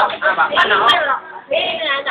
啊，没人来打。